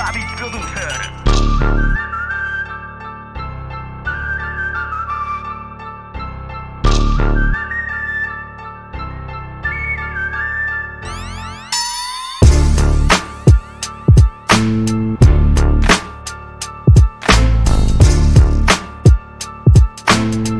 Garbage Producer. thank